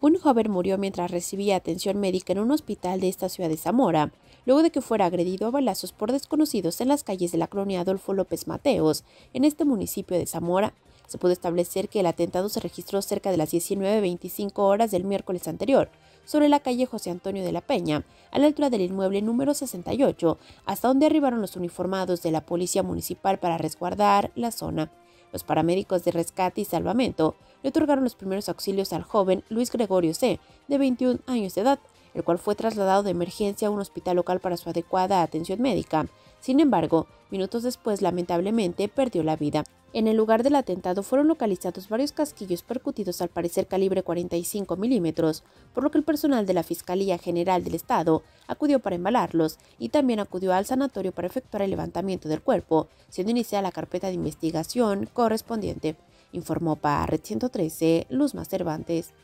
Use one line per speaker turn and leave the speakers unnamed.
Un joven murió mientras recibía atención médica en un hospital de esta ciudad de Zamora, luego de que fuera agredido a balazos por desconocidos en las calles de la colonia Adolfo López Mateos, en este municipio de Zamora. Se pudo establecer que el atentado se registró cerca de las 19.25 horas del miércoles anterior, sobre la calle José Antonio de la Peña, a la altura del inmueble número 68, hasta donde arribaron los uniformados de la Policía Municipal para resguardar la zona. Los paramédicos de rescate y salvamento le otorgaron los primeros auxilios al joven Luis Gregorio C., de 21 años de edad, el cual fue trasladado de emergencia a un hospital local para su adecuada atención médica. Sin embargo, minutos después lamentablemente perdió la vida. En el lugar del atentado fueron localizados varios casquillos percutidos al parecer calibre 45 milímetros, por lo que el personal de la Fiscalía General del Estado acudió para embalarlos y también acudió al sanatorio para efectuar el levantamiento del cuerpo, siendo iniciada la carpeta de investigación correspondiente, informó para Red 113 Luz Más Cervantes.